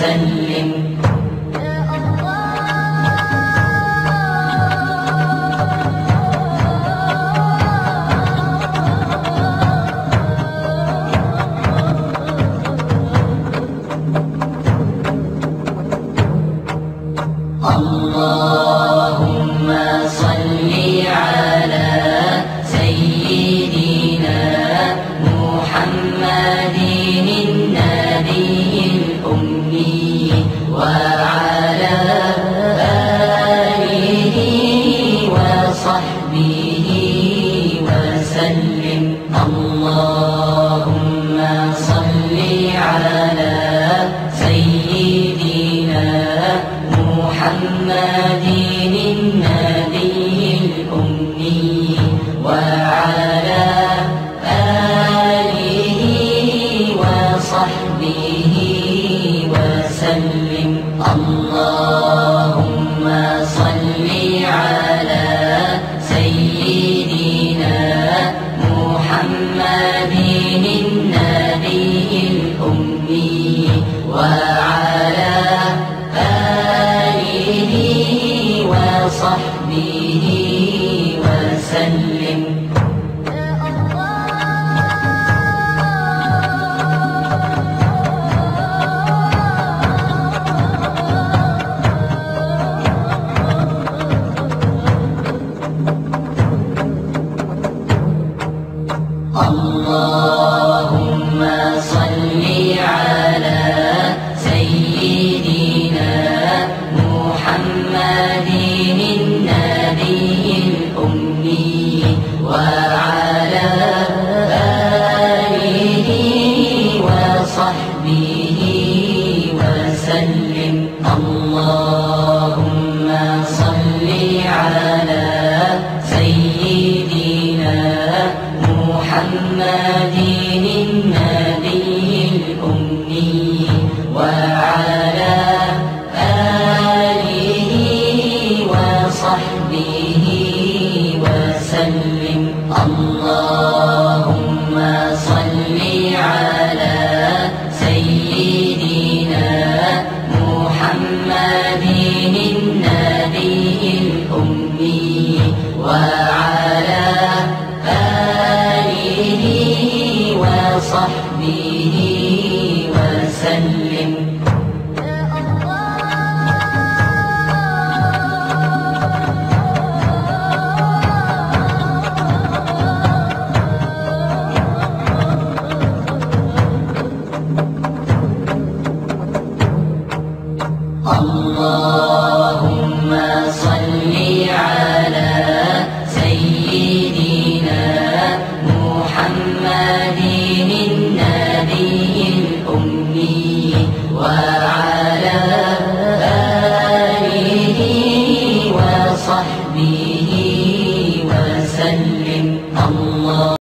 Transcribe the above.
وسلم Allah دين النبي الأمي وعلى آله وصحبه اللهم صل على سيدنا محمد النبي الأمي وعلى آله وصحبه